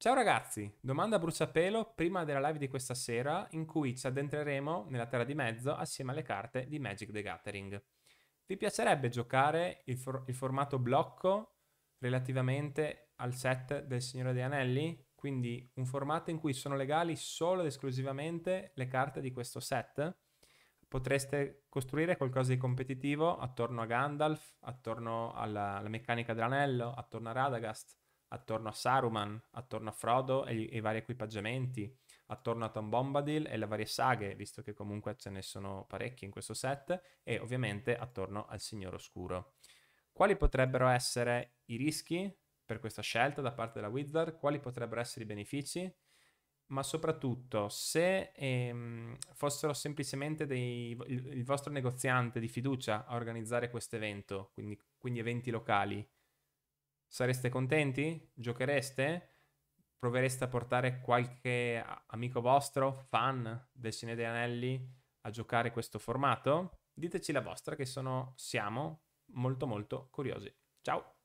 Ciao ragazzi, domanda a bruciapelo prima della live di questa sera in cui ci addentreremo nella Terra di Mezzo assieme alle carte di Magic the Gathering. Vi piacerebbe giocare il, for- il formato blocco relativamente al set del Signore degli Anelli? Quindi un formato in cui sono legali solo ed esclusivamente le carte di questo set? Potreste costruire qualcosa di competitivo attorno a Gandalf, attorno alla, alla meccanica dell'anello, attorno a Radagast, attorno a Saruman, attorno a Frodo e, i vari equipaggiamenti, attorno a Tom Bombadil e le varie saghe, visto che comunque ce ne sono parecchi in questo set, e ovviamente attorno al Signore Oscuro. Quali potrebbero essere i rischi per questa scelta da parte della Wizard? Quali potrebbero essere i benefici? Ma soprattutto, se ehm, fossero semplicemente dei, il, il, vostro negoziante di fiducia a organizzare questo evento, quindi, quindi eventi locali, Sareste contenti? Giochereste? Provereste a portare qualche amico vostro, fan del Signore degli Anelli, a giocare questo formato? Diteci la vostra che sono, siamo molto molto curiosi. Ciao!